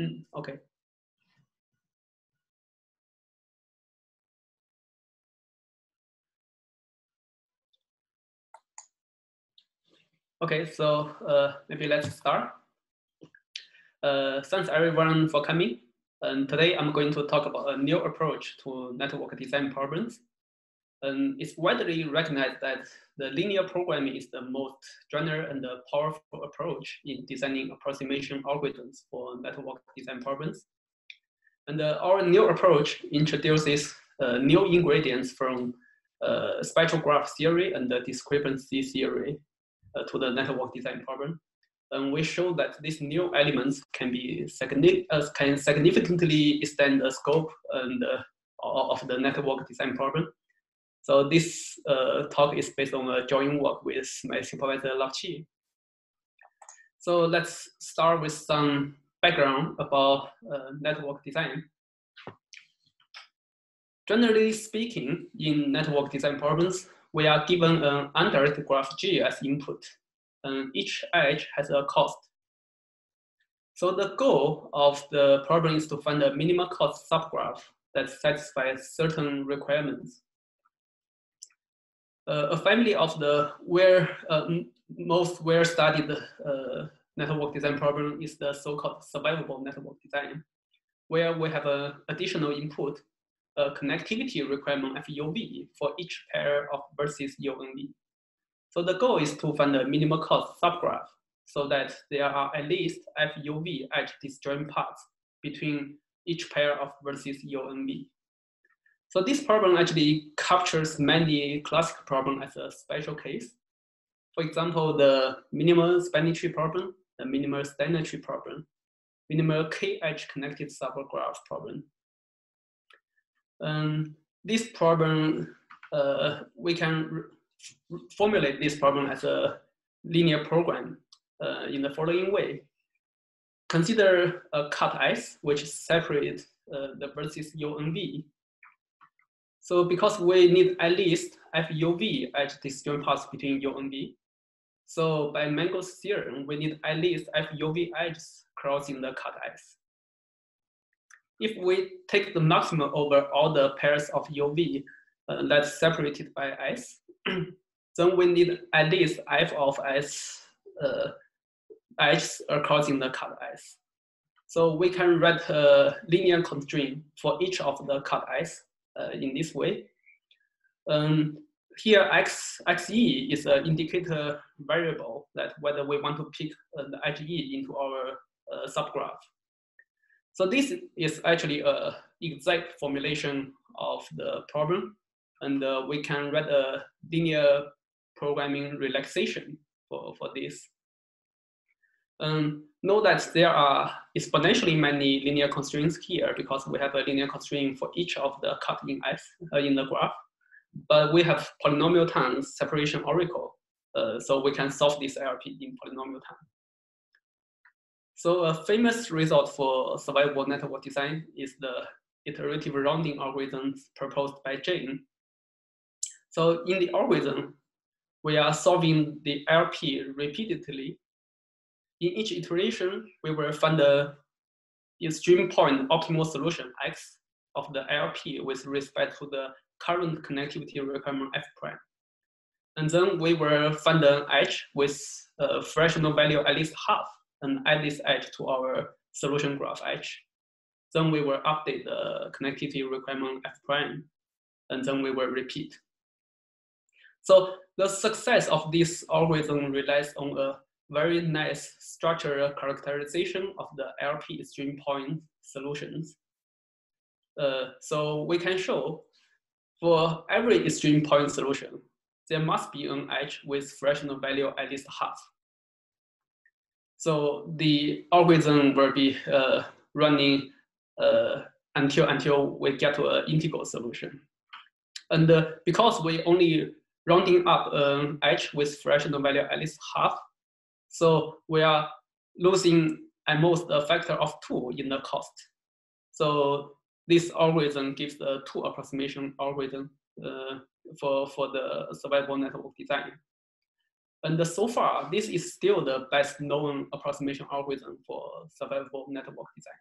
Mm, okay. Okay, so uh, maybe let's start. Uh, thanks everyone for coming. And today I'm going to talk about a new approach to network design problems. And it's widely recognized that the linear programming is the most general and powerful approach in designing approximation algorithms for network design problems. And uh, our new approach introduces uh, new ingredients from uh, spectral graph theory and the discrepancy theory uh, to the network design problem. And we show that these new elements can be uh, can significantly extend the scope and uh, of the network design problem. So this uh, talk is based on a joint work with my supervisor Lap Chi. So let's start with some background about uh, network design. Generally speaking, in network design problems, we are given an undirected graph G as input, and each edge has a cost. So the goal of the problem is to find a minimal cost subgraph that satisfies certain requirements. Uh, a family of the where uh, most well-studied uh, network design problem is the so-called survivable network design, where we have an additional input a connectivity requirement FUV for each pair of vertices UNV. So the goal is to find a minimal cost subgraph so that there are at least FUV edge disjoint paths between each pair of vertices UNV. So this problem actually captures many classic problems as a special case. For example, the minimal spanning tree problem, the minimal Steiner tree problem, minimal k-edge connected subgraph problem, um, this problem, uh, we can formulate this problem as a linear program uh, in the following way. Consider a cut S which separates uh, the vertices U and V. So because we need at least FUV at disjoint paths between U and V, so by Menger's theorem, we need at least FUV edges crossing the cut S if we take the maximum over all the pairs of UV uh, that's separated by S, then we need at least f of S uh, S causing the cut S. So we can write a linear constraint for each of the cut S in this way. Um, here x, xe is an indicator variable that whether we want to pick uh, the edge e into our uh, subgraph. So this is actually a exact formulation of the problem. And uh, we can write a linear programming relaxation for, for this. Um, note that there are exponentially many linear constraints here because we have a linear constraint for each of the cut in S uh, in the graph. But we have polynomial time separation oracle. Uh, so we can solve this LP in polynomial time. So a famous result for survivable network design is the iterative rounding algorithms proposed by Jain. So in the algorithm, we are solving the LP repeatedly. In each iteration, we will find the extreme point optimal solution X of the LP with respect to the current connectivity requirement F prime. And then we will find an edge with a fractional value at least half and add this edge to our solution graph edge. Then we will update the connectivity requirement f prime, and then we will repeat. So the success of this algorithm relies on a very nice structural characterization of the LP extreme point solutions. Uh, so we can show for every extreme point solution, there must be an edge with fractional value at least half. So the algorithm will be uh, running uh, until until we get to an integral solution. And uh, because we only rounding up an edge with fractional value at least half, so we are losing at most a factor of two in the cost. So this algorithm gives the two approximation algorithm uh, for, for the survivable network design. And so far, this is still the best known approximation algorithm for survivable network design.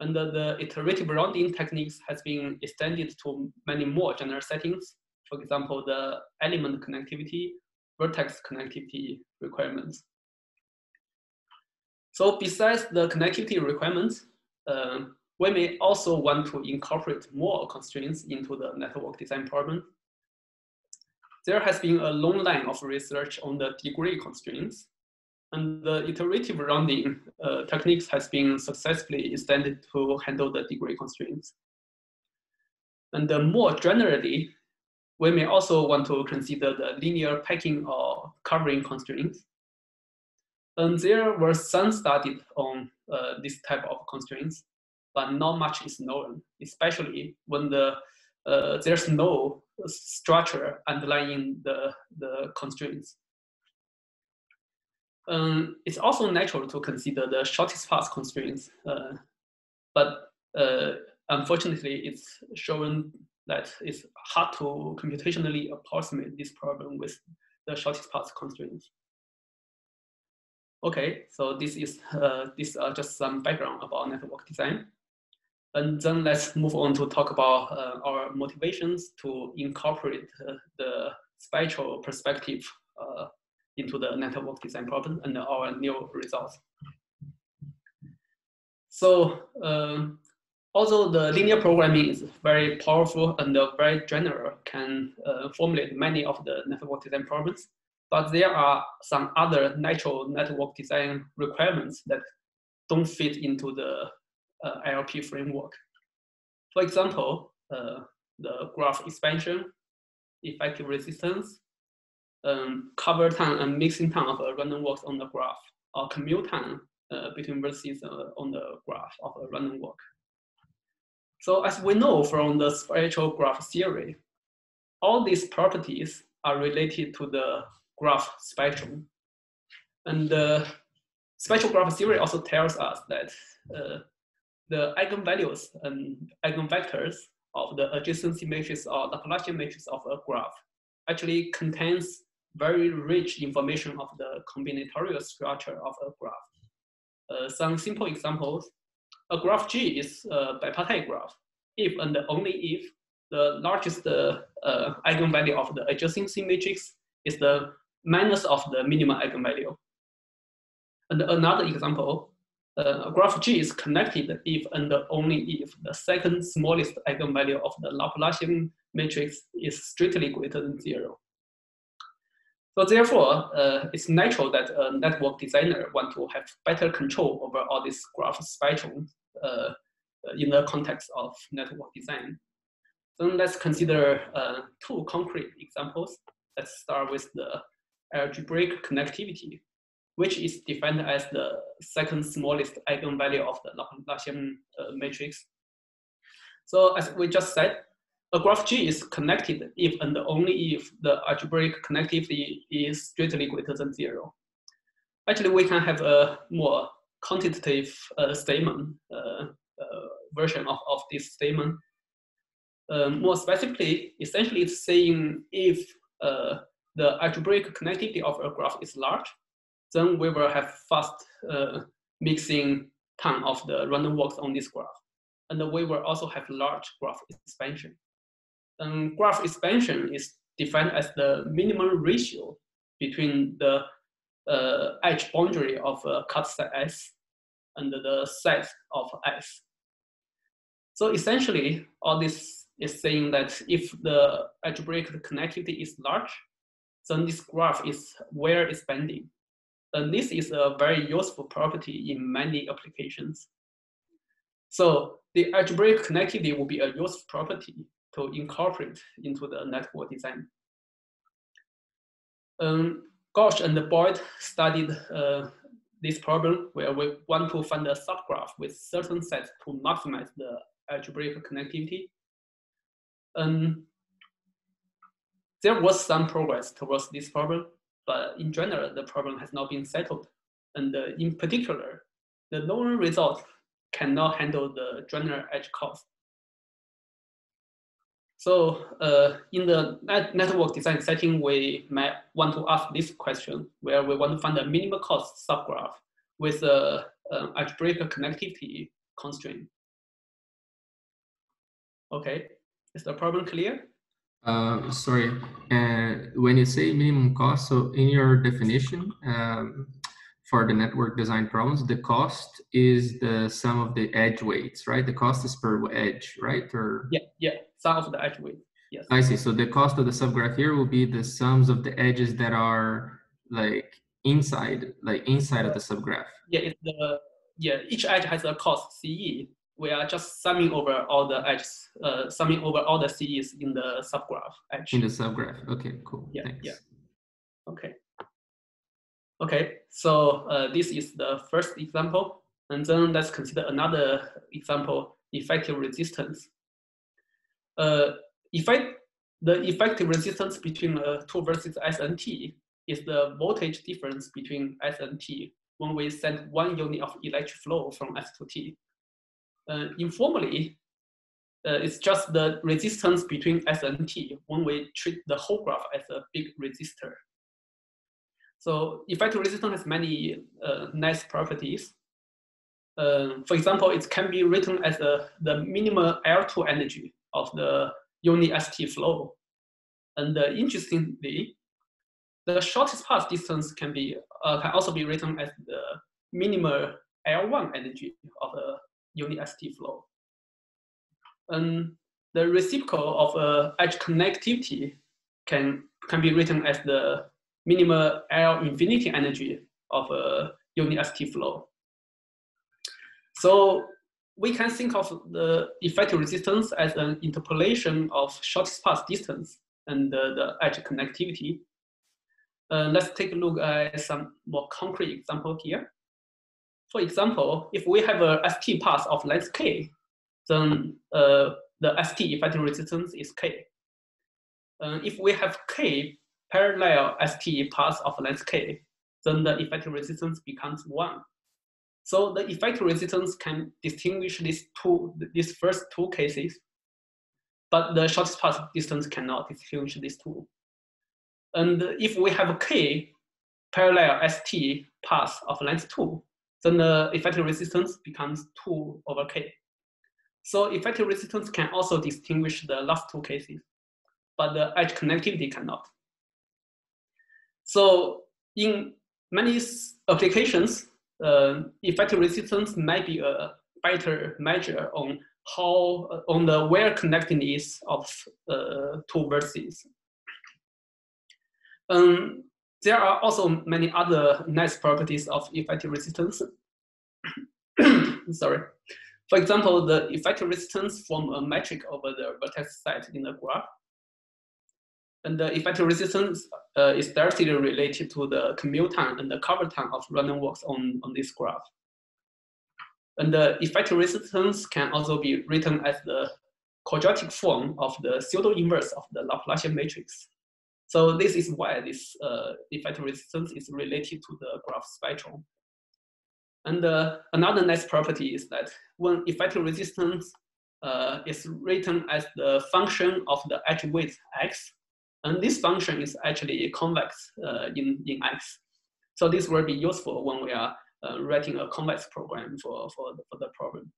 And the, the iterative rounding techniques has been extended to many more general settings. For example, the element connectivity, vertex connectivity requirements. So besides the connectivity requirements, uh, we may also want to incorporate more constraints into the network design problem. There has been a long line of research on the degree constraints, and the iterative rounding uh, techniques has been successfully extended to handle the degree constraints. And uh, more generally, we may also want to consider the linear packing or covering constraints. And there were some studies on uh, this type of constraints, but not much is known, especially when the uh, there's no structure underlying the, the constraints. Um, it's also natural to consider the shortest path constraints, uh, but uh, unfortunately, it's shown that it's hard to computationally approximate this problem with the shortest path constraints. Okay, so this is uh, this are just some background about network design. And then let's move on to talk about uh, our motivations to incorporate uh, the spectral perspective uh, into the network design problem and our new results. So um, although the linear programming is very powerful and very general, can uh, formulate many of the network design problems, but there are some other natural network design requirements that don't fit into the uh, ILP framework. For example, uh, the graph expansion, effective resistance, um, cover time and mixing time of a random walks on the graph, or commute time uh, between vertices uh, on the graph of a random walk. So as we know from the spectral graph theory, all these properties are related to the graph spectrum. And the spectral graph theory also tells us that uh, the eigenvalues and eigenvectors of the adjacency matrix or the Laplacian matrix of a graph actually contains very rich information of the combinatorial structure of a graph. Uh, some simple examples, a graph G is a bipartite graph if and only if the largest uh, eigenvalue of the adjacency matrix is the minus of the minimum eigenvalue. And another example, uh, graph G is connected if and only if the second smallest eigenvalue of the Laplacian matrix is strictly greater than zero. So therefore, uh, it's natural that a network designer want to have better control over all these graph spectrum uh, in the context of network design. So let's consider uh, two concrete examples. Let's start with the algebraic connectivity, which is defined as the second smallest eigenvalue of the Laplacian uh, matrix. So as we just said, a graph G is connected if and only if the algebraic connectivity is strictly greater than zero. Actually, we can have a more quantitative uh, statement uh, uh, version of, of this statement. Um, more specifically, essentially it's saying if the algebraic connectivity of a graph is large, then we will have fast mixing time of the random walks on this graph. And we will also have large graph expansion. And graph expansion is defined as the minimum ratio between the uh, edge boundary of a cut set S and the set of S. So essentially, all this is saying that if the algebraic connectivity is large, then this graph is well expanding. And this is a very useful property in many applications. So the algebraic connectivity will be a useful property to incorporate into the network design. Um, Ghosh and Boyd studied uh, this problem where we want to find a subgraph with certain sets to maximize the algebraic connectivity. Um, there was some progress towards this problem, but in general, the problem has not been settled. And uh, in particular, the known result cannot handle the general edge cost. So uh, in the net network design setting, we might want to ask this question, where we want to find a minimal cost subgraph with a, a algebraic connectivity constraint. Okay, is the problem clear? Uh, sorry, uh, when you say minimum cost, so in your definition um, for the network design problems, the cost is the sum of the edge weights, right? The cost is per edge, right? Or yeah, yeah, sum of the edge weight. Yes. I see. So the cost of the subgraph here will be the sums of the edges that are like inside, like inside of the subgraph. Yeah, it's the yeah. Each edge has a cost CE, we are just summing over all the edges, uh, summing over all the CEs in the subgraph edge. In the subgraph. Okay, cool. Yeah, Thanks. yeah. Okay. Okay, so uh, this is the first example. And then let's consider another example, effective resistance. Uh, effect, the effective resistance between uh, 2 vertices S and T is the voltage difference between S and T when we send one unit of electric flow from S to T uh, informally, uh, it's just the resistance between S and T when we treat the whole graph as a big resistor. So effective resistance has many uh, nice properties. Uh, for example, it can be written as a, the minimal L2 energy of the unit ST flow. And uh, interestingly, the shortest path distance can be uh, can also be written as the minimal L1 energy of a unit ST flow. And the reciprocal of uh, edge connectivity can, can be written as the minimal L infinity energy of a unit ST flow. So we can think of the effective resistance as an interpolation of shortest path distance and uh, the edge connectivity. Uh, let's take a look at some more concrete example here. For example, if we have a ST path of length k, then uh, the ST effective resistance is k. Uh, if we have k parallel ST path of length k, then the effective resistance becomes one. So the effective resistance can distinguish these two, these first two cases, but the shortest path distance cannot distinguish these two. And if we have k parallel ST path of length two, then the effective resistance becomes 2 over k. So effective resistance can also distinguish the last two cases, but the edge connectivity cannot. So in many applications, effective resistance might be a better measure on how uh, on the well connectedness of uh, two vertices. Um, there are also many other nice properties of effective resistance. Sorry. For example, the effective resistance from a metric over the vertex set in the graph. And the effective resistance uh, is directly related to the commute time and the cover time of random walks on, on this graph. And the effective resistance can also be written as the quadratic form of the pseudo-inverse of the Laplacian matrix. So this is why this uh, effective resistance is related to the graph spectrum. And uh, another nice property is that when effective resistance uh, is written as the function of the edge width x, and this function is actually convex uh, in, in x. So this will be useful when we are uh, writing a convex program for, for, the, for the problem.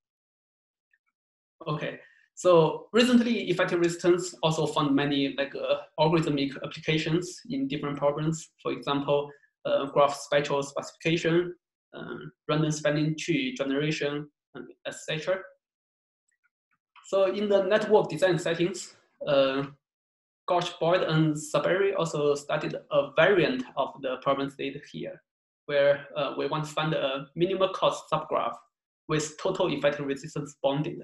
Okay, so recently, effective resistance also found many like uh, algorithmic applications in different problems. For example, uh, graph spectral sparsification, uh, random spanning tree generation, etc. So in the network design settings, uh, Ghosh, Boyd, and Saberi also studied a variant of the problem stated here, where uh, we want to find a minimal cost subgraph with total effective resistance bounded.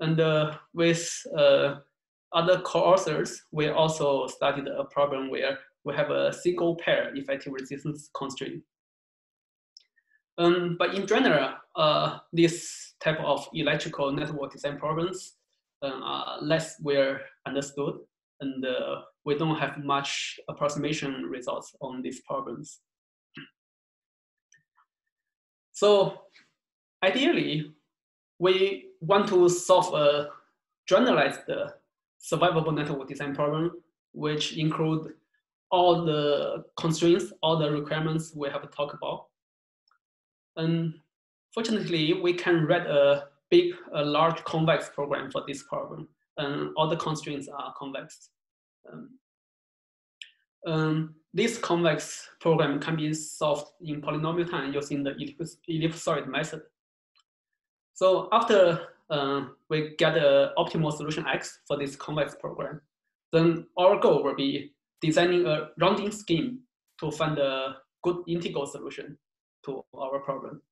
And uh, with uh, other co-authors, we also studied a problem where we have a single pair effective resistance constraint. Um, but in general, uh, this type of electrical network design problems uh, less well understood, and uh, we don't have much approximation results on these problems. So ideally, we want to solve a generalized survivable network design problem, which include all the constraints, all the requirements we have talked about. And fortunately, we can write a big, a large convex program for this problem, and all the constraints are convex. Um, um, this convex program can be solved in polynomial time using the ellipsoid method. So after uh, we get an optimal solution X for this convex program, then our goal will be designing a rounding scheme to find a good integral solution to our problem.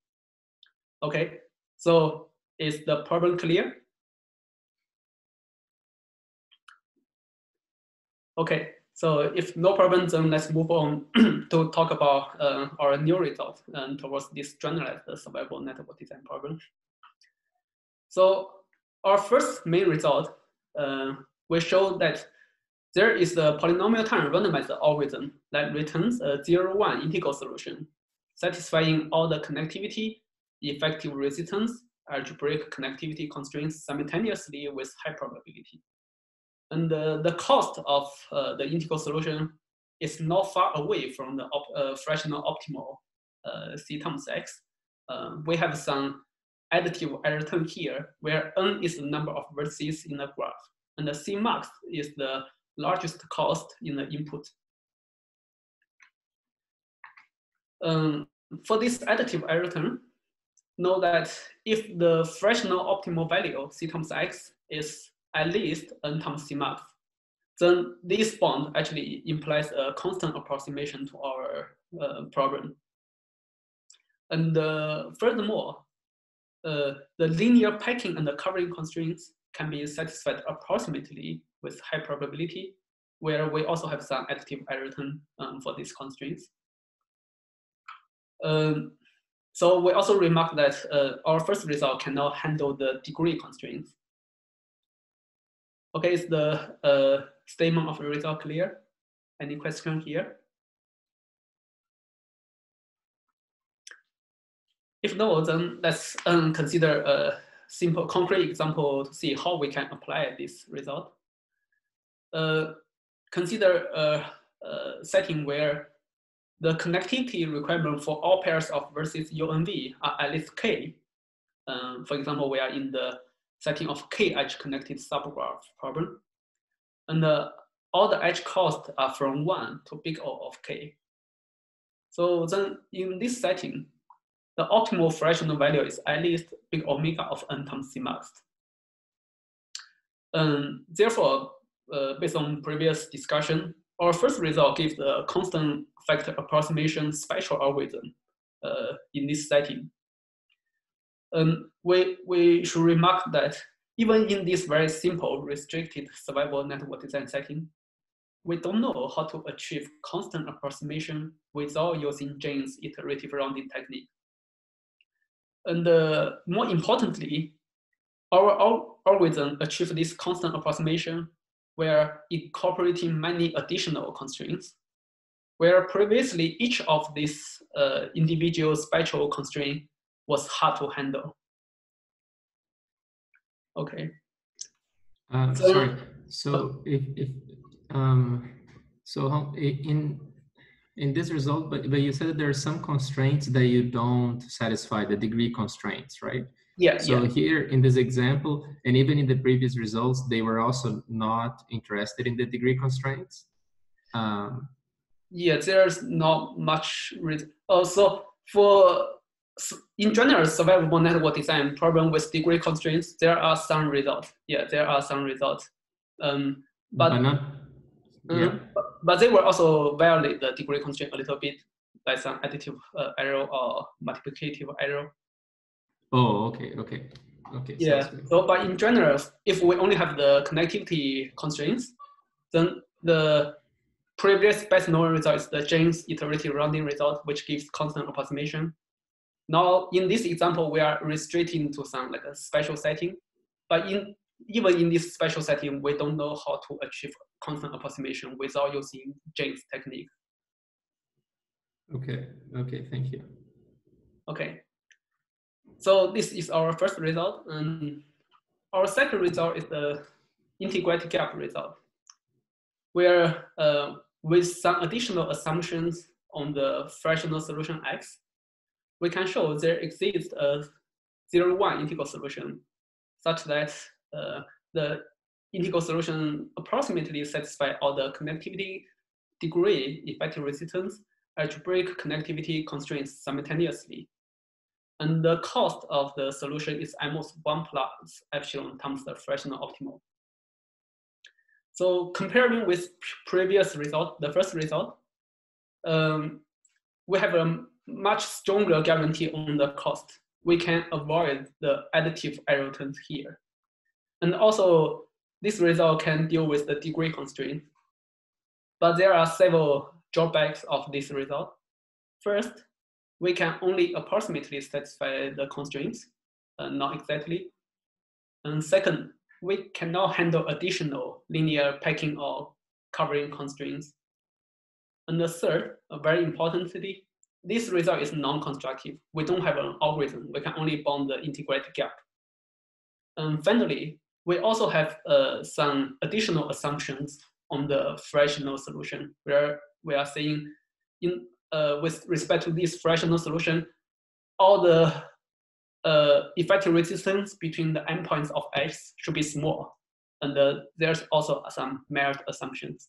Okay, so is the problem clear? Okay, so if no problem, then let's move on to talk about uh, our new result and towards this generalized survival network design problem. So our first main result, uh, we show that there is a polynomial time randomized algorithm that returns a zero-one integral solution, satisfying all the connectivity, effective resistance, algebraic connectivity constraints simultaneously with high probability. And uh, the cost of uh, the integral solution is not far away from the op uh, fractional optimal uh, C times X. Uh, we have some additive error term here, where n is the number of vertices in the graph, and the C max is the largest cost in the input. Um, for this additive error term, know that if the fractional optimal value C times X is at least n times C max, then this bond actually implies a constant approximation to our uh, problem. And uh, furthermore, uh, the linear packing and the covering constraints can be satisfied approximately with high probability, where we also have some additive error um, for these constraints. Um, so we also remark that uh, our first result cannot handle the degree constraints. Okay, is the uh, statement of the result clear? Any question here? If no, then let's um, consider a simple concrete example to see how we can apply this result. Uh, consider a, a, setting where the connectivity requirement for all pairs of vertices UNV are at least k. Um, for example, we are in the setting of k edge connected subgraph problem. And uh, all the edge costs are from 1 to big O of k. So then in this setting, the optimal fractional value is at least big omega of n times C max. Um, therefore, uh, based on previous discussion, our first result gives the constant factor approximation spectral algorithm uh, in this setting. Um, we, we should remark that even in this very simple restricted survival network design setting, we don't know how to achieve constant approximation without using Jain's iterative rounding technique. And uh, more importantly, our algorithm achieves this constant approximation where incorporating many additional constraints, where previously each of these uh, individual spectral constraints was hard to handle. Okay. Uh, so, sorry. So if, if um, so in in this result, but but you said that there are some constraints that you don't satisfy the degree constraints, right? Yeah. So yeah. here in this example, and even in the previous results, they were also not interested in the degree constraints. Um, yeah, there's not much. Also, for in general, survivable network design problem with degree constraints, there are some results. Yeah, there are some results. Um, but, but not, um, yeah. but, but, they will also violate the degree constraint a little bit by some additive uh, error or multiplicative error. Oh, okay, okay, okay. Yeah. So, but in general, if we only have the connectivity constraints, then the previous best known result is the Jain's iterative rounding result, which gives constant approximation. Now, in this example, we are restricting to some like a special setting, but in even in this special setting, we don't know how to achieve constant approximation without using Jain's technique. Okay, okay, thank you. Okay, so this is our first result, and our second result is the integrality gap result, where uh, with some additional assumptions on the fractional solution X, we can show there exists a zero one integral solution such that uh, the integral solution approximately satisfies all the connectivity degree, effective resistance, algebraic connectivity constraints simultaneously. And the cost of the solution is almost one plus epsilon times the fractional optimal. So comparing with previous result, the first result, um, we have a much stronger guarantee on the cost. We can avoid the additive error terms here. And also, this result can deal with the degree constraint. But there are several drawbacks of this result. First, we can only approximately satisfy the constraints, uh, not exactly. And second, we cannot handle additional linear packing or covering constraints. And the third, uh, very importantly, this result is non-constructive. We don't have an algorithm. We can only bound the integrality gap. And finally, we also have uh, some additional assumptions on the fractional solution where we are saying in uh, with respect to this fractional solution, all the uh, effective resistance between the endpoints of X should be small. And uh, there's also some merit assumptions.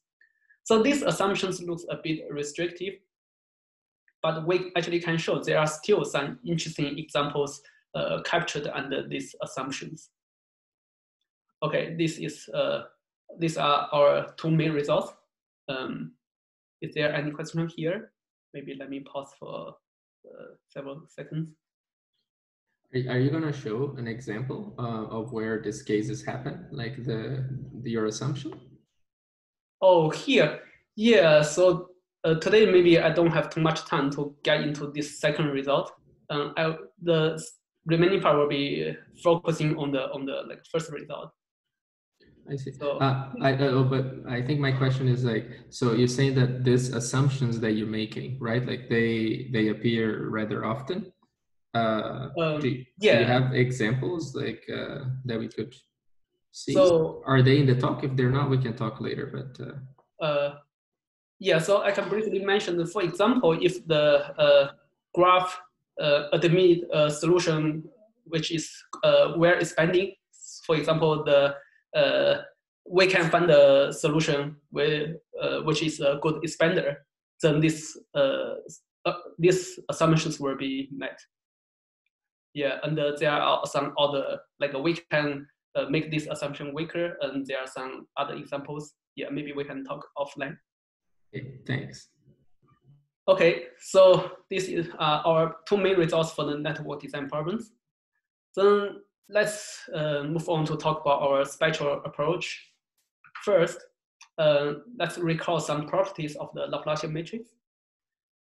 So these assumptions looks a bit restrictive, but we actually can show there are still some interesting examples uh, captured under these assumptions. Okay, this is uh, these are our two main results. Um, is there any question here? Maybe let me pause for uh, several seconds. Are you going to show an example uh, of where these cases happen, like the, the your assumption? Oh, here, yeah. So uh, today maybe I don't have too much time to get into this second result. Um, I, the remaining part will be focusing on the on the like first result. I see. So, uh, I, uh, but I think my question is like, so you're saying that these assumptions that you're making, right? Like they they appear rather often. Uh, um, do, yeah. do you have examples like uh, that we could see? So are they in the talk? If they're not, we can talk later. But uh, uh yeah, so I can briefly mention. For example, if the uh, graph uh, admit a solution which is uh, where expanding, for example, the uh, we can find a solution with, uh, which is a good expander, then this, uh, these assumptions will be met. Yeah, and there are some other, like we can make this assumption weaker, and there are some other examples. Yeah, maybe we can talk offline. Okay, thanks. Okay, so this is uh, our two main results for the network design problems. Then let's uh, move on to talk about our spectral approach. First, uh, let's recall some properties of the Laplacian matrix.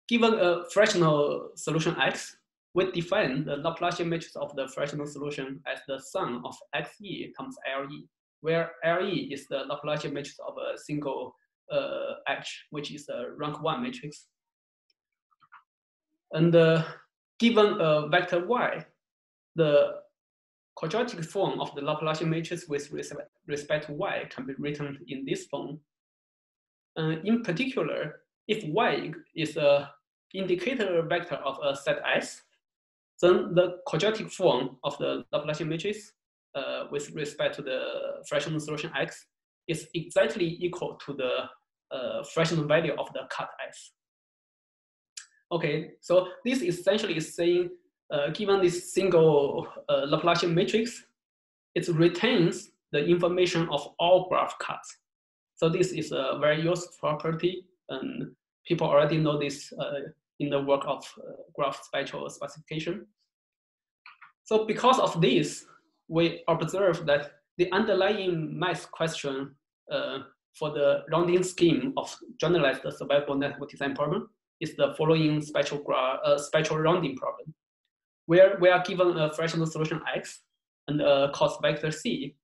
Given a fractional solution X, we define the Laplacian matrix of the fractional solution as the sum of Xe times Le, where Le is the Laplacian matrix of a single uh, H, which is a rank one matrix. And uh, given a vector Y, the quadratic form of the Laplacian matrix with respect to y can be written in this form. Uh, in particular, if y is a indicator vector of a set S, then the quadratic form of the Laplacian matrix uh, with respect to the fractional solution x is exactly equal to the uh, fractional value of the cut S. Okay, so this essentially is saying given this single uh, Laplacian matrix, it retains the information of all graph cuts. So this is a very useful property, and people already know this uh, in the work of uh, graph spectral sparsification. So because of this, we observe that the underlying math question uh, for the rounding scheme of generalized survivable network design problem is the following spectral, uh, spectral rounding problem where we are given a fractional solution x and a cost vector c,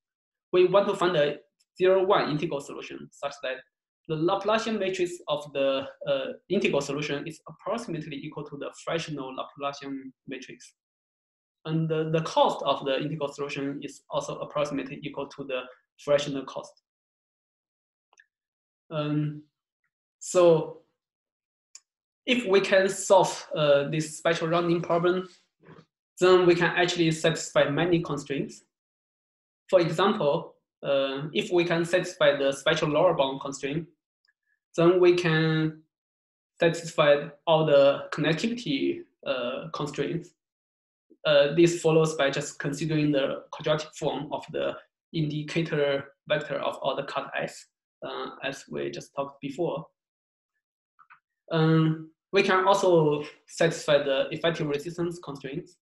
we want to find a zero one integral solution such that the Laplacian matrix of the uh, integral solution is approximately equal to the fractional Laplacian matrix. And the, the cost of the integral solution is also approximately equal to the fractional cost. Um, so if we can solve uh, this spectral rounding problem, then we can actually satisfy many constraints. For example, uh, if we can satisfy the spectral lower bound constraint, then we can satisfy all the connectivity uh, constraints. Uh, this follows by just considering the quadratic form of the indicator vector of all the cut s, uh, as we just talked before. Um, we can also satisfy the effective resistance constraints.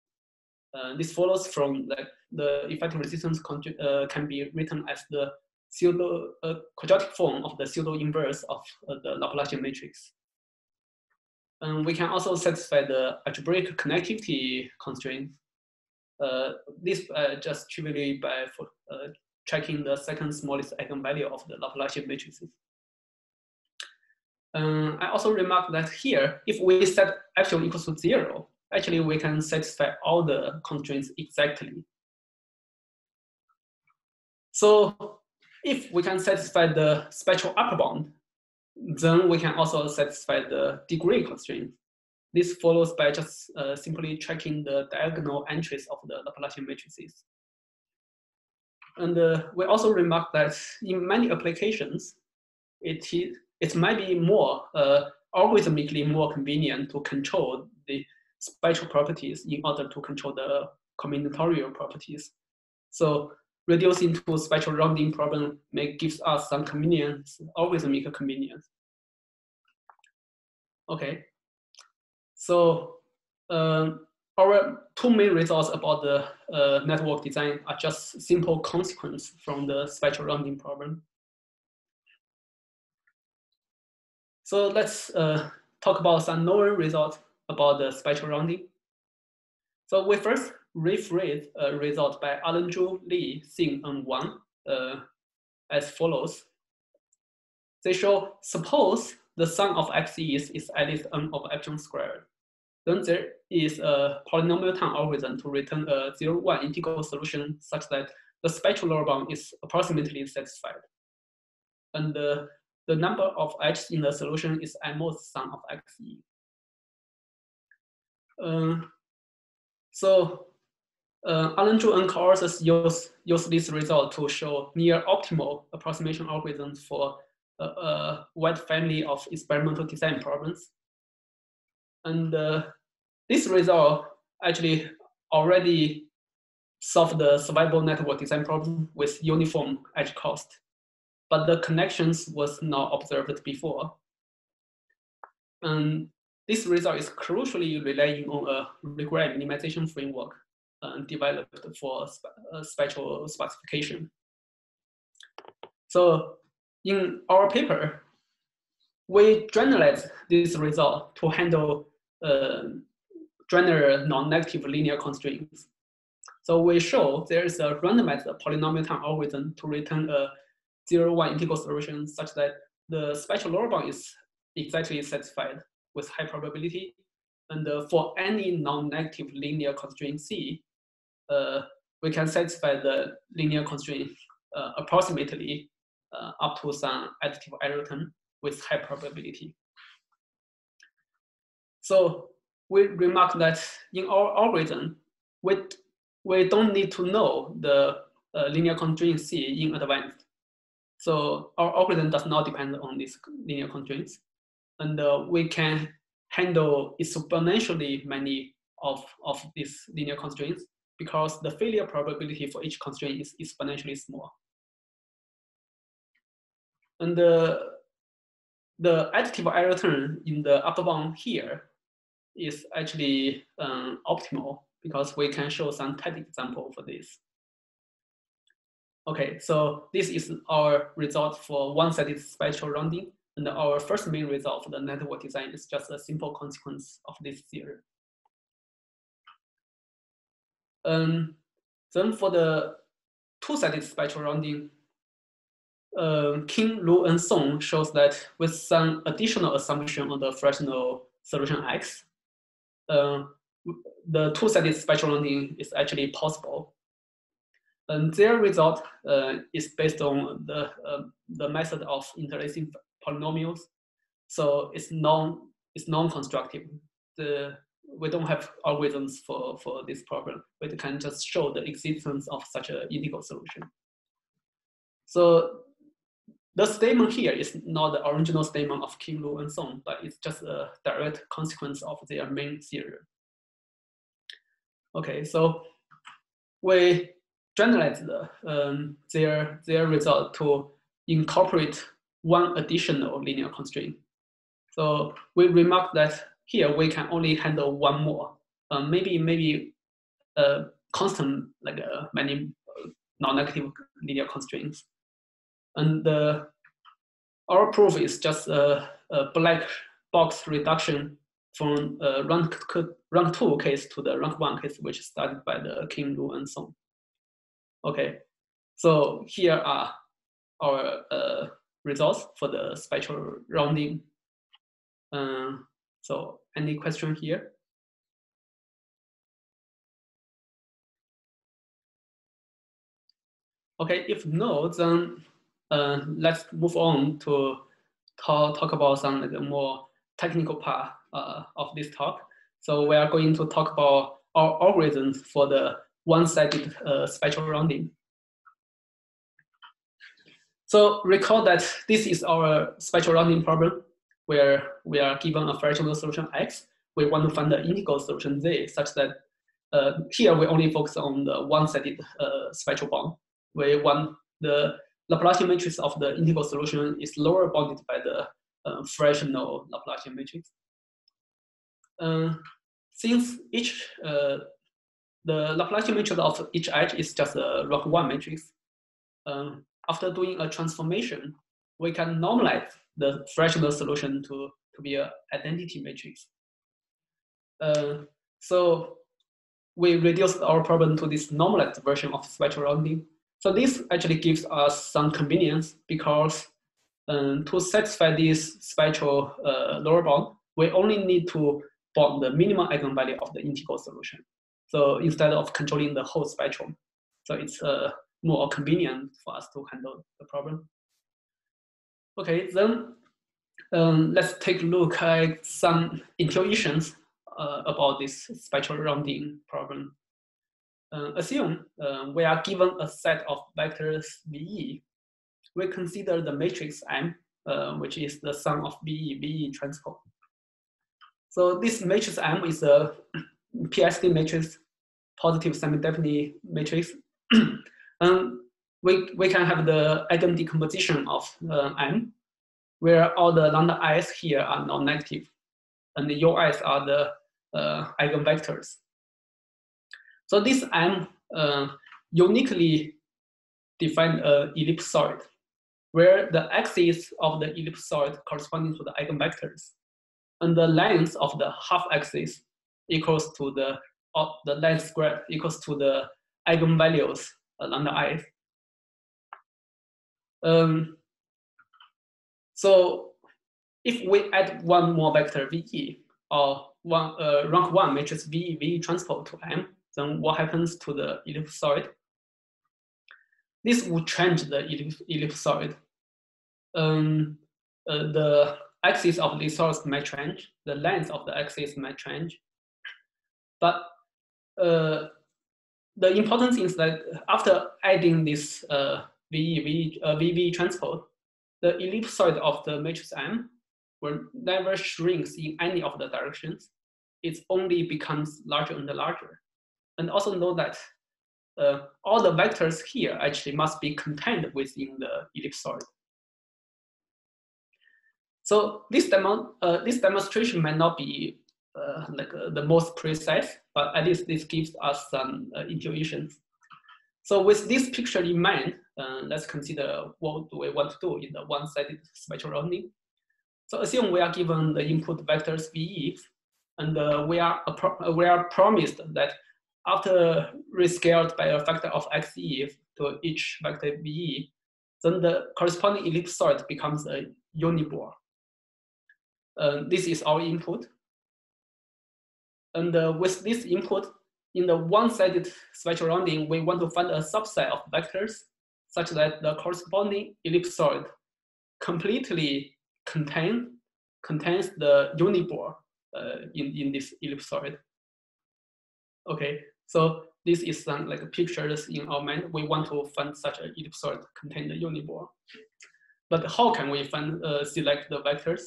Uh, this follows from like the effective resistance uh, can be written as the pseudo uh, quadratic form of the pseudo inverse of uh, the Laplacian matrix. Um, we can also satisfy the algebraic connectivity constraint. Uh, this just trivially by checking the second smallest eigenvalue of the Laplacian matrices. Um, I also remark that here, if we set epsilon equals to zero, actually we can satisfy all the constraints exactly. So if we can satisfy the spectral upper bound, then we can also satisfy the degree constraint. This follows by just uh, simply checking the diagonal entries of the Laplacian matrices. And uh, we also remark that in many applications, it, it might be more uh, algorithmically more convenient to control the spectral properties in order to control the combinatorial properties. So reducing to spectral rounding problem may gives us some convenience, always make a convenience. Okay, so um, our two main results about the uh, network design are just simple consequence from the spectral rounding problem. So let's uh, talk about some known results about the spectral rounding. So we first rephrase a result by Allen-Zhu, Li, Singh, and Wang uh, as follows. They show, suppose the sum of x's is at least n of epsilon squared. Then there is a polynomial time algorithm to return a zero one integral solution such that the spectral lower bound is approximately satisfied. And uh, the number of edges in the solution is at most sum of xe. Uh, so uh, Allen-Zhu and co-authors use, use this result to show near optimal approximation algorithms for a, a wide family of experimental design problems. And uh, this result actually already solved the survivable network design problem with uniform edge cost but the connections was not observed before. And this result is crucially relying on a regret minimization framework uh, developed for sp uh, spectral sparsification. So in our paper, we generalize this result to handle uh, general non-negative linear constraints. So we show there is a randomized polynomial time algorithm to return a zero one integral solution such that the spectral lower bound is exactly satisfied with high probability. And uh, for any non-negative linear constraint C, uh, we can satisfy the linear constraint uh, approximately uh, up to some additive error term with high probability. So we remark that in our algorithm, we, we don't need to know the uh, linear constraint C in advance. So our algorithm does not depend on these linear constraints. And uh, we can handle exponentially many of, of these linear constraints because the failure probability for each constraint is exponentially small. And uh, the additive error term in the upper bound here is actually um, optimal because we can show some type example for this. Okay, so this is our result for one-sided spectral rounding. And our first main result for the network design is just a simple consequence of this theory. Um, then for the two-sided spectral rounding, um, Kyng, Luh, and Song shows that with some additional assumption on the fractional solution X, uh, the two-sided spectral rounding is actually possible. And their result uh, is based on the, uh, the method of interlacing polynomials. So it's non it's non-constructive. The we don't have algorithms for, for this problem. We can just show the existence of such an integral solution. So the statement here is not the original statement of Kyng, Luh, and Song, but it's just a direct consequence of their main theorem. Okay, so we generalize the, um, their, their result to incorporate one additional linear constraint. So we remark that here we can only handle one more, uh, maybe maybe a constant like uh, many uh, non-negative linear constraints. And uh, our proof is just a, a black box reduction from uh, rank, rank two case to the rank one case, which is studied by the Kyng, Luh, and Song. Okay, so here are our results for the spectral rounding. Uh, so any question here? Okay, if no, then uh, let's move on to talk, talk about some like, more technical part uh, of this talk. So we are going to talk about our algorithms for the one-sided uh, spectral rounding. So recall that this is our spectral rounding problem where we are given a fractional solution x. We want to find the integral solution z such that uh, here we only focus on the one-sided uh, spectral bond. We want the Laplacian matrix of the integral solution is lower bounded by the uh, fractional Laplacian matrix. Uh, since each uh, the Laplacian matrix of each edge is just a rank one matrix, um, after doing a transformation, we can normalize the fractional solution to, to be an identity matrix. Uh, so we reduced our problem to this normalized version of spectral rounding. So this actually gives us some convenience because um, to satisfy this spectral uh, lower bound, we only need to bound the minimum eigenvalue of the integral solution. So instead of controlling the whole spectrum, so it's uh, more convenient for us to handle the problem. Okay, then um, let's take a look at some intuitions uh, about this spectral rounding problem. Uh, assume uh, we are given a set of vectors VE. We consider the matrix M, uh, which is the sum of VE, VE transpose. So this matrix M is a PSD matrix, positive semi-definite matrix. um, we, we can have the eigen decomposition of uh, M, where all the lambda i's here are non-negative, and the ui's are the uh, eigenvectors. So this M uh, uniquely define a ellipsoid, where the axis of the ellipsoid corresponding to the eigenvectors, and the length of the half axis equals to the uh, the length squared equals to the eigenvalues uh, lambda i. Um, so if we add one more vector VE or one uh, rank one matrix VE, VE transpose to M, then what happens to the ellipsoid? This would change the ellipsoid. Um, uh, the axis of the source may change, the length of the axis may change. But uh, the important thing is that after adding this uh, VE, uh, VV transpose, the ellipsoid of the matrix M will never shrinks in any of the directions. It only becomes larger and larger. And also know that uh, all the vectors here actually must be contained within the ellipsoid. So this, demo, uh, this demonstration might not be uh, like uh, the most precise, but at least this gives us some uh, intuitions. So with this picture in mind, uh, let's consider what do we want to do in the one-sided spectral rounding. So assume we are given the input vectors VE, and we, are we are promised that after rescaled by a factor of xe to each vector VE, then the corresponding ellipsoid becomes a unibore. Uh, this is our input. And uh, with this input, in the one-sided spectral rounding, we want to find a subset of vectors such that the corresponding ellipsoid completely contain, contains the unibore uh, in, in this ellipsoid. Okay, so this is some like pictures in our mind. We want to find such an ellipsoid contain the uniball. But how can we find uh, select the vectors?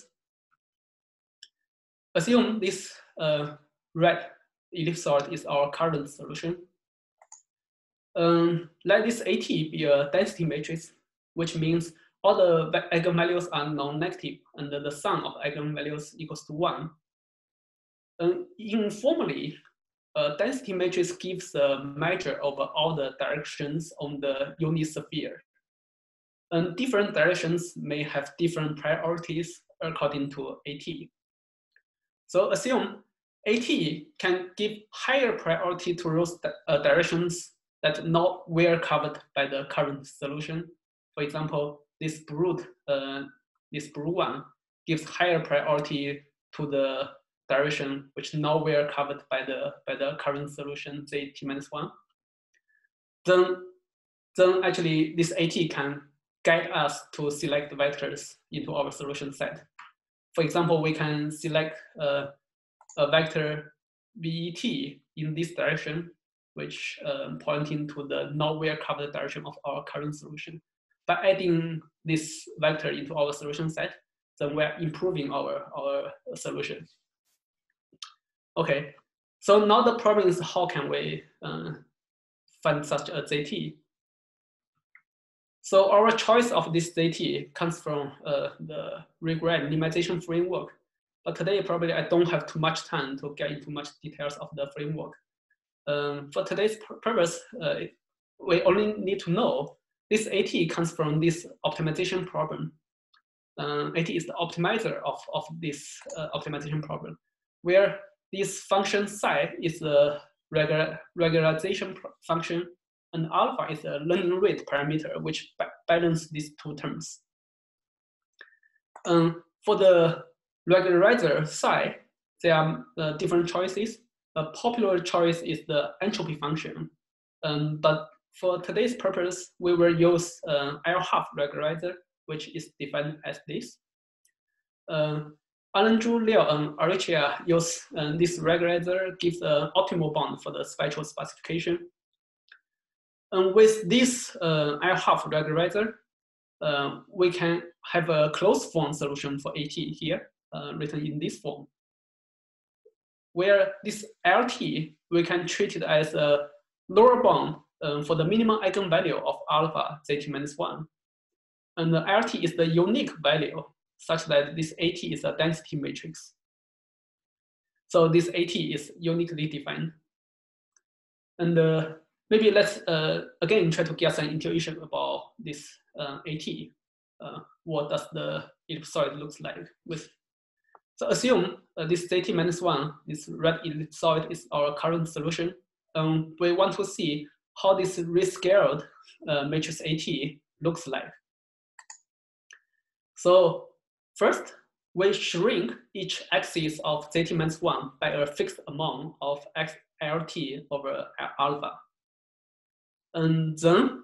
Assume this uh, red ellipsoid is our current solution. Um, let this AT be a density matrix, which means all the eigenvalues are non-negative and the sum of eigenvalues equals to one. Um, informally, a density matrix gives a measure of all the directions on the unit sphere. And different directions may have different priorities according to AT. So assume AT can give higher priority to those uh, directions that not well covered by the current solution. For example, this blue, uh, this blue one gives higher priority to the direction which now well covered by the by the current solution z t minus one. Then, then actually this AT can guide us to select vectors into our solution set. For example, we can select uh, a vector VET in this direction, which um, pointing to the well covered direction of our current solution. By adding this vector into our solution set, then we're improving our, our solution. Okay, so now the problem is how can we uh, find such a ZT? So our choice of this ZT comes from uh, the regret minimization framework. But today, probably I don't have too much time to get into much details of the framework. Um, for today's purpose, uh, we only need to know this AT comes from this optimization problem. Um, AT is the optimizer of, of this uh, optimization problem, where this function psi is a regular, regularization function, and alpha is a learning rate parameter, which ba balance these two terms. Um, for the regularizer psi, there are uh, different choices. A popular choice is the entropy function, um, but for today's purpose, we will use uh, L half regularizer, which is defined as this. Uh, Allen-Zhu, Liao, and Orecchia use uh, this regularizer gives an optimal bound for the spectral sparsification. And with this uh, L half regularizer, uh, we can have a closed form solution for AT here, written in this form. Where this LT, we can treat it as a lower bound um, for the minimum eigenvalue of alpha zt minus 1. And the LT is the unique value such that this AT is a density matrix. So this AT is uniquely defined. And uh, maybe let's uh, again try to get some intuition about this uh, AT. Uh, what does the ellipsoid looks like with? So assume uh, this ZT minus one, this red ellipsoid is our current solution. Um, we want to see how this rescaled uh, matrix AT looks like. So First, we shrink each axis of ZT minus 1 by a fixed amount of XLT over alpha. And then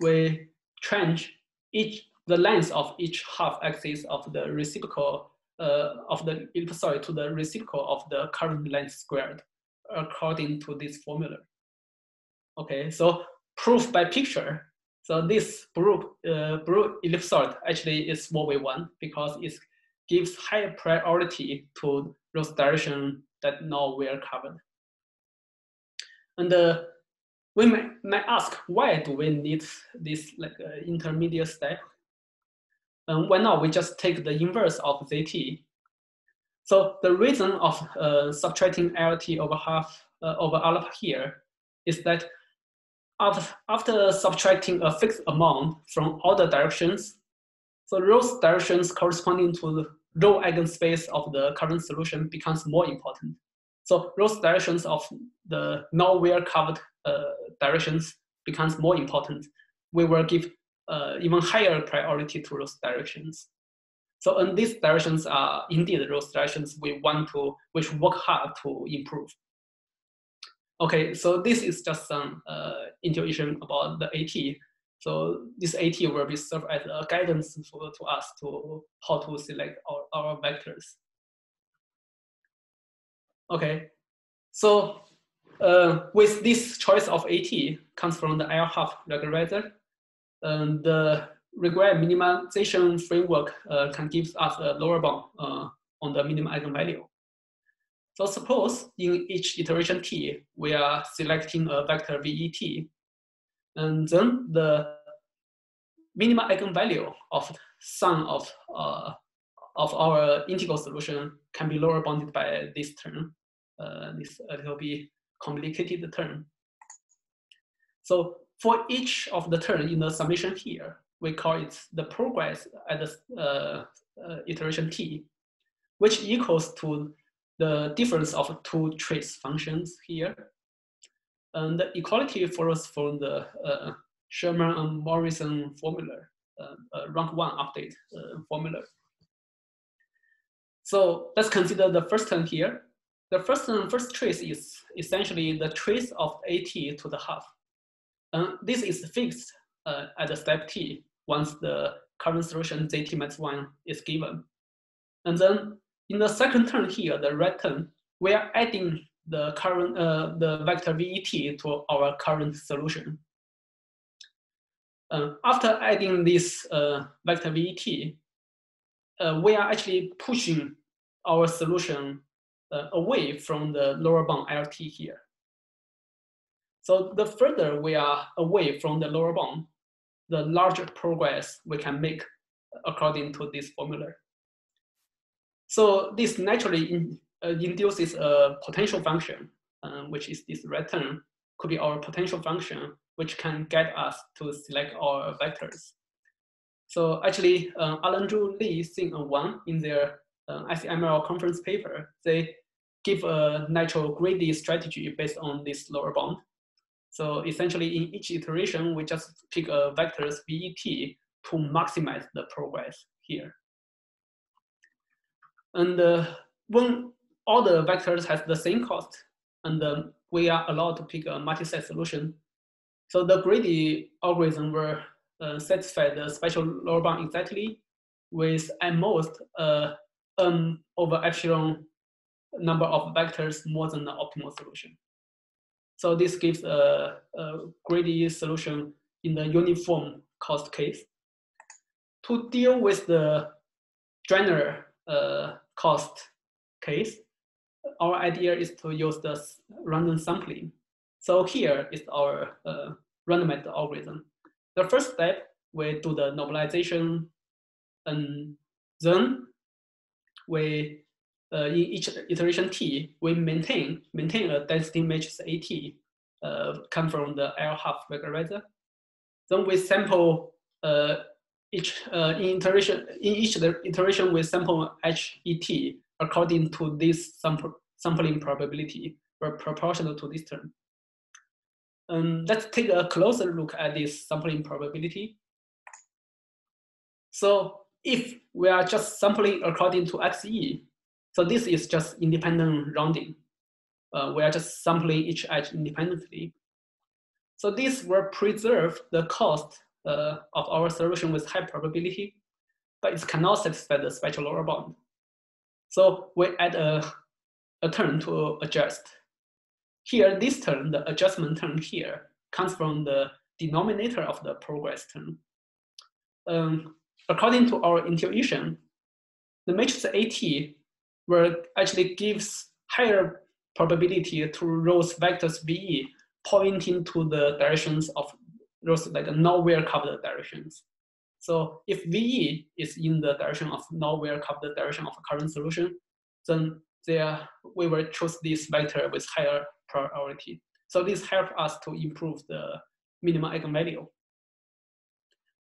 we change each the length of each half axis of the reciprocal of the sorry to the reciprocal of the current length squared according to this formula. Okay, so proof by picture so this blue, uh, blue ellipsoid actually is what we want because it gives higher priority to those directions that now we are covered. And uh, we may, may ask, why do we need this like uh, intermediate step? Um, why not we just take the inverse of ZT? So the reason of uh, subtracting LT over half uh, over alpha here is that after, after subtracting a fixed amount from all the directions, so those directions corresponding to the row eigenspace of the current solution becomes more important. So those directions of the well covered uh, directions becomes more important. We will give uh, even higher priority to those directions. So and these directions are indeed those directions we want to, which work hard to improve. Okay, so this is just some uh, intuition about the AT. So this AT will be served as a guidance for, to us to how to select our, our vectors. Okay, so uh, with this choice of AT comes from the L half regularizer. Um, the regret minimization framework uh, can give us a lower bound uh, on the minimum eigenvalue. So suppose in each iteration t, we are selecting a vector VET, and then the minimum eigenvalue of sum of uh, of our integral solution can be lower bounded by this term, uh, this little bit complicated term. So for each of the term in the summation here, we call it the progress at the uh, uh, iteration t, which equals to the difference of two trace functions here. And the equality follows from the uh, Sherman and Morrison formula, uh, uh, rank one update uh, formula. So let's consider the first term here. The first term, first trace is essentially the trace of AT to the half. And this is fixed uh, at the step t once the current solution zt minus 1 is given. And then in the second term here, the red term, we are adding the current uh, the vector VET to our current solution. Uh, after adding this uh, vector VET, uh, we are actually pushing our solution uh, away from the lower bound LT here. So the further we are away from the lower bound, the larger progress we can make according to this formula. So this naturally in, uh, induces a potential function, uh, which is this red term, could be our potential function, which can get us to select our vectors. So actually, uh, Allen-Zhu, Li, Singh, and Wang in their uh, ICML conference paper, they give a natural greedy strategy based on this lower bound. So essentially, in each iteration, we just pick a vectors VET to maximize the progress here. And uh, when all the vectors has the same cost, and um, we are allowed to pick a multi-set solution, so the greedy algorithm will uh, satisfy the special lower bound exactly with at most uh, over epsilon number of vectors more than the optimal solution. So this gives a, a greedy solution in the uniform cost case. To deal with the general uh, cost case, our idea is to use the random sampling. So here is our uh, randomized algorithm. The first step, we do the normalization, and then we in each iteration t, we maintain maintain a density matrix at come from the L half regularizer. Then we sample each in iteration in each iteration we sample HET according to this sample, sampling probability or proportional to this term. Um, let's take a closer look at this sampling probability. So if we are just sampling according to XE, so this is just independent rounding. Uh, we are just sampling each edge independently. So this will preserve the cost uh, of our solution with high probability, but it cannot satisfy the spectral lower bound. So we add a, a term to adjust. Here, this term, the adjustment term here, comes from the denominator of the progress term. Um, according to our intuition, the matrix AT will actually gives higher probability to rows vectors VE pointing to the directions of rows like nowhere covered directions. So if VE is in the direction of nowhere covered direction of current solution, then there we will choose this vector with higher priority. So this helps us to improve the minimum eigenvalue.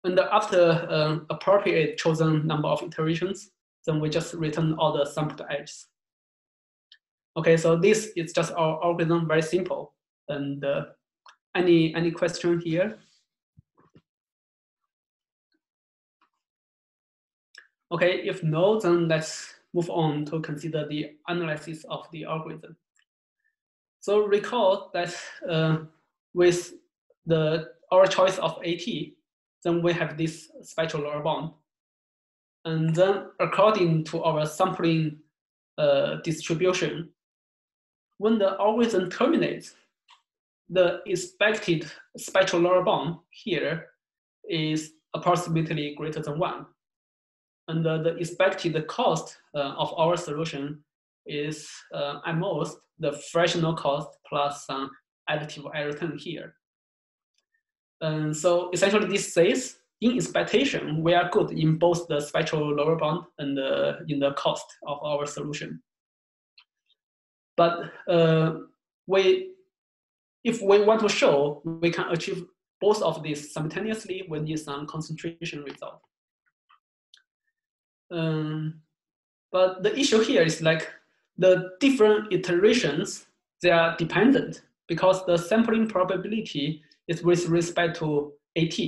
And after uh, appropriate chosen number of iterations, then we just return all the sampled edges. Okay, so this is just our algorithm, very simple. And uh, any any question here? Okay, if no, then let's move on to consider the analysis of the algorithm. So recall that uh, with the our choice of AT, then we have this spectral lower bound. And then according to our sampling uh, distribution, when the algorithm terminates, the expected spectral lower bound here is approximately greater than one. And uh, the expected cost uh, of our solution is uh, at most the fractional cost plus some additive error term here. And so essentially this says in expectation, we are good in both the spectral lower bound and uh, in the cost of our solution. But uh, we, if we want to show we can achieve both of these simultaneously, we need some concentration result. Um, but the issue here is like the different iterations, they are dependent because the sampling probability is with respect to AT,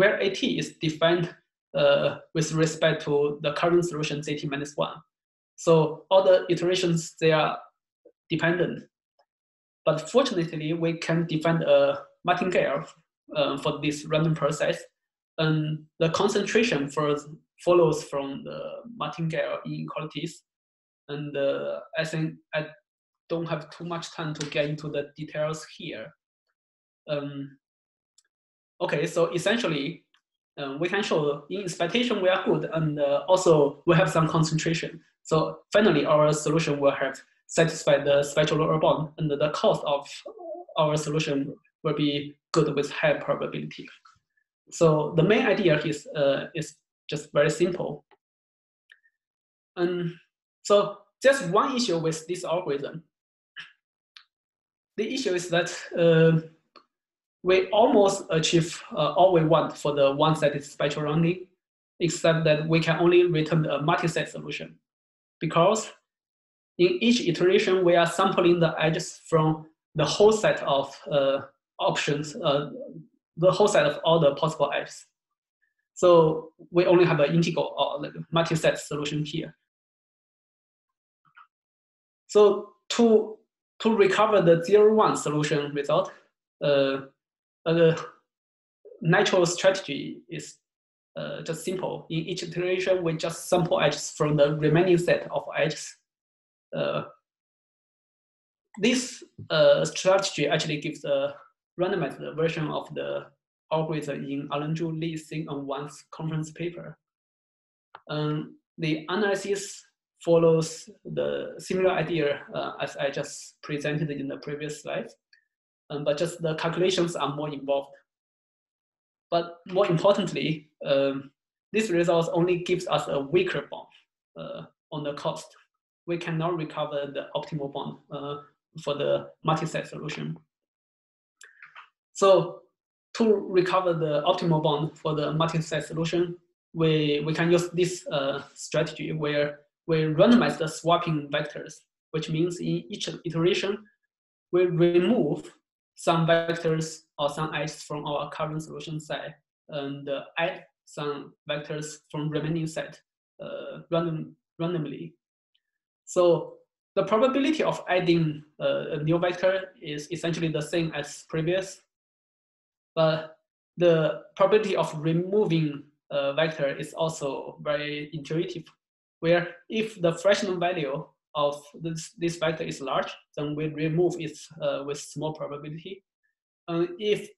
where AT is defined uh, with respect to the current solution ZT minus one. So all the iterations, they are dependent. But fortunately, we can define a martingale uh, for this random process. And the concentration for, follows from the martingale inequalities. And uh, I think I don't have too much time to get into the details here. Um, okay, so essentially, um, we can show in expectation we are good, and uh, also we have some concentration. So finally, our solution will have satisfied the spectral lower bound, and the cost of our solution will be good with high probability. So the main idea is uh, is just very simple. And so just one issue with this algorithm. The issue is that uh, we almost achieve uh, all we want for the one-sided spectral rounding, except that we can only return a multi-set solution. Because in each iteration, we are sampling the edges from the whole set of uh, options, uh, the whole set of all the possible edges. So we only have an integral or like multi-set solution here. So to, to recover the zero one solution result, uh, the natural strategy is uh, just simple. In each iteration, we just sample edges from the remaining set of edges. Uh, this uh, strategy actually gives a randomized version of the algorithm in Allen-Zhu, Li Singh, and Wang's conference paper. Um, the analysis follows the similar idea uh, as I just presented in the previous slides um, but just the calculations are more involved. But more importantly, um, this result only gives us a weaker bond uh, on the cost. We cannot recover the optimal bond uh, for the multi-set solution. So to recover the optimal bond for the multi-set solution, we, we can use this uh, strategy where we randomize the swapping vectors, which means in each iteration, we remove some vectors or some edges from our current solution set and uh, add some vectors from remaining set uh, random, randomly. So the probability of adding uh, a new vector is essentially the same as previous, but the probability of removing a vector is also very intuitive, where if the fractional value of this, this vector is large, then we remove it uh, with small probability. And if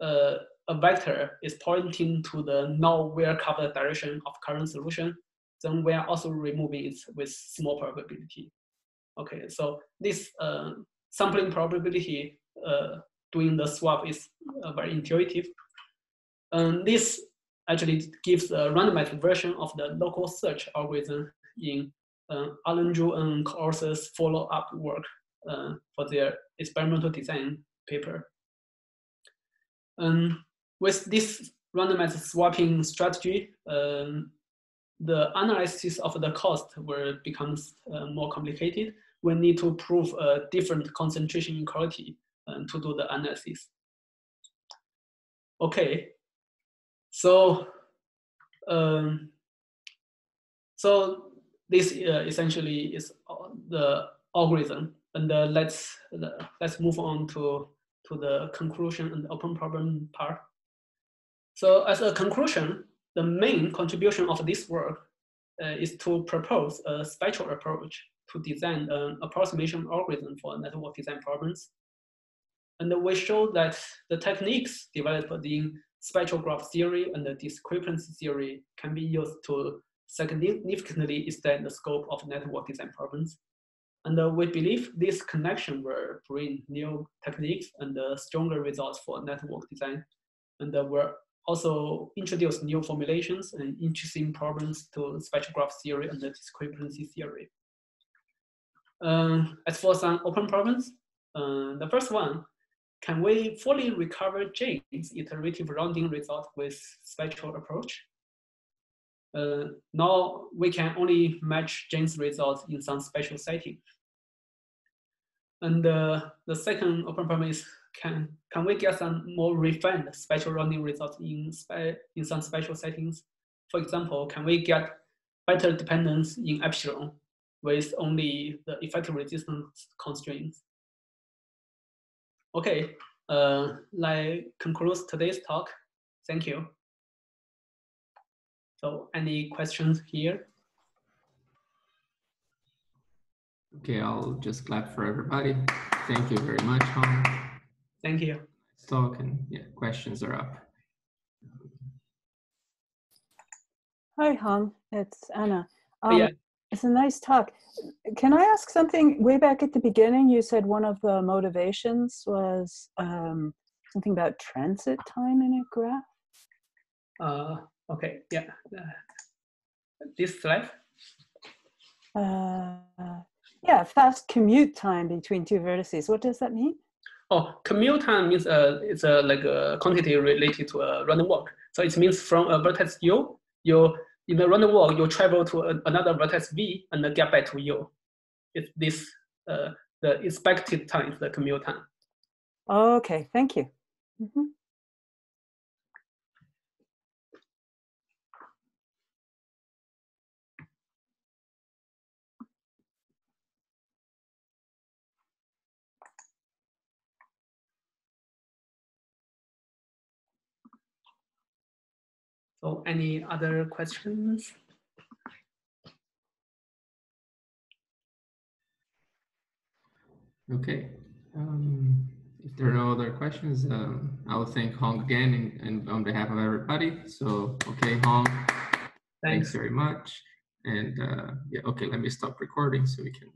uh, a vector is pointing to the now well covered direction of current solution, then we are also removing it with small probability. Okay, so this uh, sampling probability uh, doing the swap is uh, very intuitive. And this actually gives a randomized version of the local search algorithm in Allen-Zhu and Corsa's follow-up work uh, for their experimental design paper. Um, with this randomized swapping strategy, um, the analysis of the cost will become uh, more complicated. We need to prove a different concentration inequality um, to do the analysis. Okay, so um, so this uh, essentially is the algorithm. And uh, let's let's move on to to the conclusion and open problem part. So as a conclusion, the main contribution of this work uh, is to propose a spectral approach to design an approximation algorithm for network design problems. And we show that the techniques developed in spectral graph theory and the discrepancy theory can be used to significantly extend the scope of network design problems. And uh, we believe this connection will bring new techniques and uh, stronger results for network design. And uh, will also introduce new formulations and interesting problems to spectral graph theory and the discrepancy theory. Um, as for some open problems, uh, the first one, can we fully recover Jain's iterative rounding result with spectral approach? Uh, now we can only match Jain's results in some special setting. And uh, the second open problem is can, can we get some more refined spectral rounding results in, in some special settings? For example, can we get better dependence in epsilon with only the effective resistance constraints? Okay, uh, that concludes today's talk. Thank you. So any questions here? Okay, I'll just clap for everybody. Thank you very much, Hong. Thank you. Nice talk and yeah, questions are up. Hi, Hong. It's Anna. Oh, Um, yeah. It's a nice talk. Can I ask something? Way back at the beginning, you said one of the motivations was um, something about transit time in a graph. Uh, okay, yeah. Uh, this slide? Uh, yeah, fast commute time between two vertices. What does that mean? Oh, commute time means uh, it's a, like a quantity related to a random walk. So it means from a vertex U, you in the random walk, you travel to a, another vertex V and then get back to U. It's this, uh, the expected time the commute time. Okay, thank you. Mhm. So any other questions? Okay. Um, if there are no other questions, um, I will thank Hong again and, and on behalf of everybody. So, okay, Hong, thanks Thanks. very much. And uh, yeah, okay, let me stop recording so we can